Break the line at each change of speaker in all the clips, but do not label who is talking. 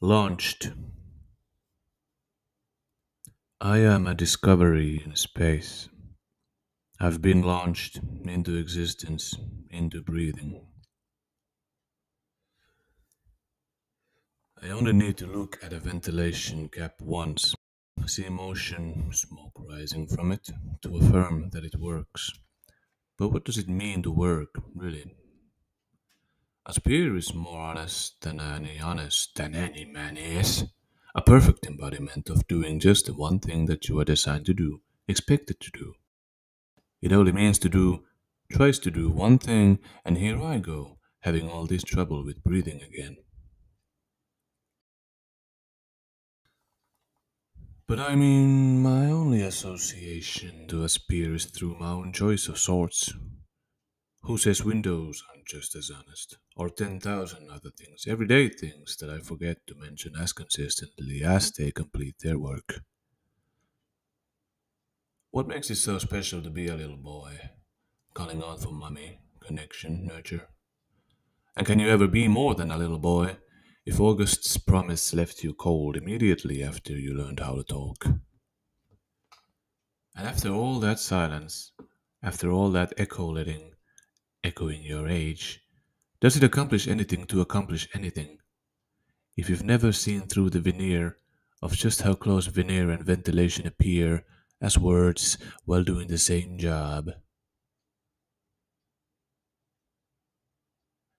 Launched. I am a discovery in space. I've been launched into existence, into breathing. I only need to look at a ventilation cap once, I see motion, smoke rising from it, to affirm that it works. But what does it mean to work, really? A spear is more honest than any honest than any man is. A perfect embodiment of doing just the one thing that you are designed to do, expected to do. It only means to do, tries to do one thing, and here I go, having all this trouble with breathing again. But I mean, my only association to a spear is through my own choice of sorts. Who says windows aren't just as honest? Or 10,000 other things, everyday things that I forget to mention as consistently as they complete their work. What makes it so special to be a little boy? Calling out for mommy, connection, nurture. And can you ever be more than a little boy if August's promise left you cold immediately after you learned how to talk? And after all that silence, after all that echo letting, echoing your age, does it accomplish anything to accomplish anything? If you've never seen through the veneer of just how close veneer and ventilation appear as words while doing the same job,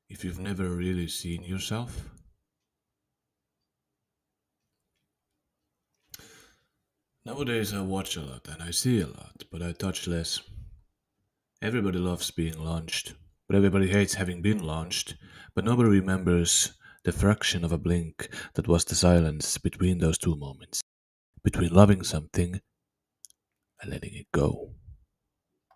if you've never really seen yourself, Nowadays, I watch a lot and I see a lot, but I touch less. Everybody loves being launched, but everybody hates having been launched, but nobody remembers the fraction of a blink that was the silence between those two moments, between loving something and letting it go.